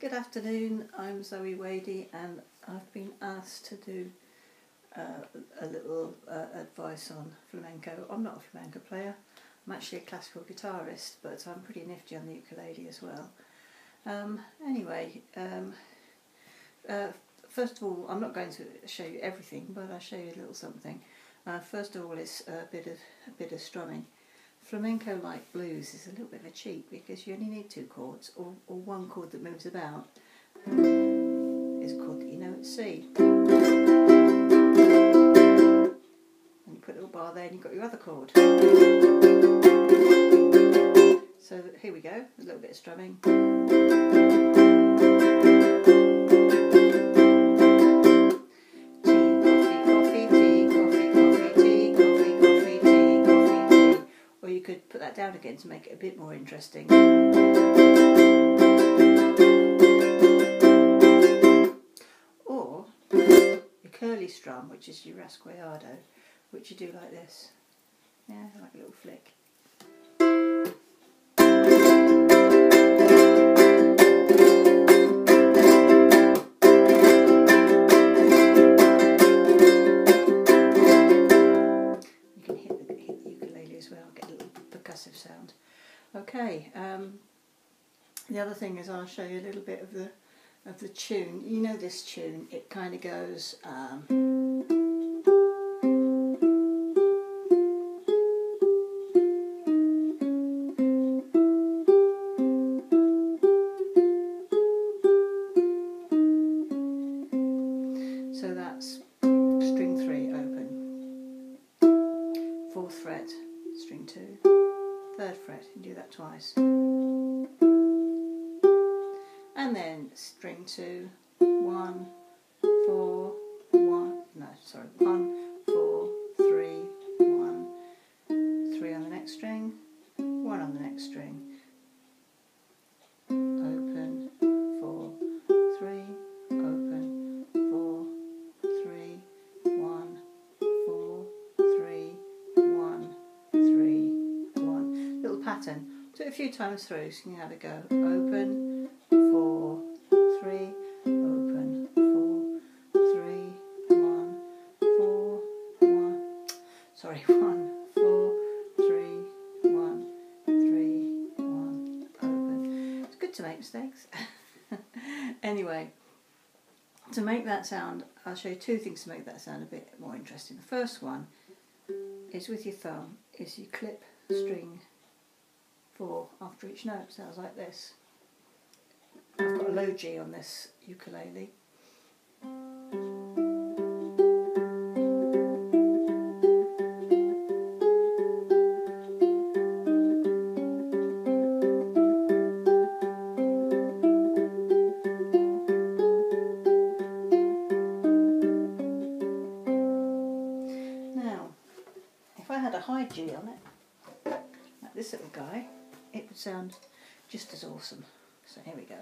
Good afternoon, I'm Zoe Wadey and I've been asked to do uh, a little uh, advice on flamenco. I'm not a flamenco player, I'm actually a classical guitarist but I'm pretty nifty on the ukulele as well. Um, anyway, um, uh, first of all I'm not going to show you everything but I'll show you a little something. Uh, first of all it's a bit of, a bit of strumming. Flamenco like blues is a little bit of a cheat because you only need two chords or, or one chord that moves about is a chord that you know at C. And you put a little bar there and you've got your other chord. So here we go, a little bit of strumming. Down again to make it a bit more interesting. Or your curly strum, which is your rasgueado, which you do like this. Yeah, like a little flick. Sound. Okay, um, the other thing is I'll show you a little bit of the of the tune. You know this tune, it kind of goes um, twice and then string two. One four one. No sorry one four three one. Three on the next string one on the next string a few times through so you can have a go. Open, four, three, open, four, three, one, four, one. Sorry, one, four, three, one, three, one, open. It's good to make mistakes. anyway, to make that sound, I'll show you two things to make that sound a bit more interesting. The first one is with your thumb, is you clip string four after each note. Sounds like this. I've got a low G on this ukulele. Now, if I had a high G on it, like this little guy, it would sound just as awesome. So here we go.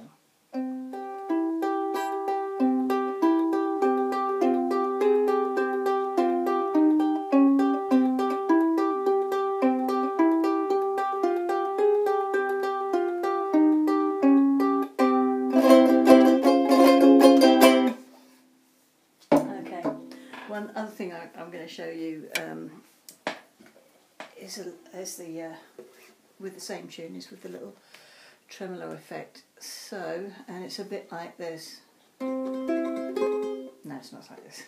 One other thing I, am going to show you um, is, a, is the uh, with the same tune is with the little tremolo effect. So, and it's a bit like this. No, it's not like this.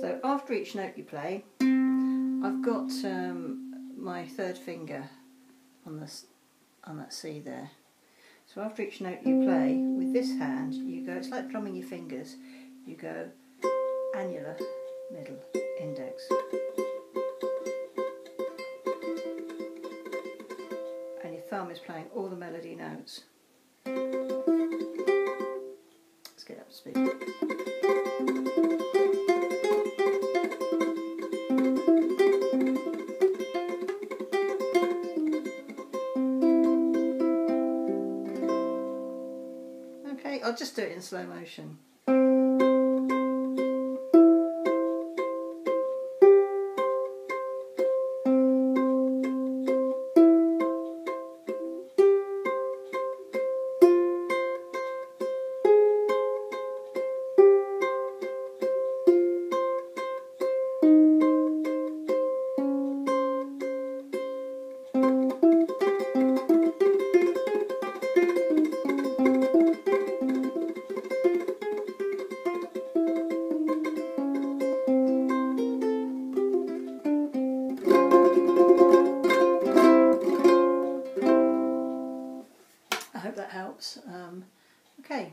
So after each note you play, I've got um, my third finger on this on that C there. So after each note you play, with this mm. hand, you go, it's like drumming your fingers, you go annular, middle, index. And your thumb is playing all the melody notes. Let's get up to speed. I'll just do it in slow motion. helps. Um, okay,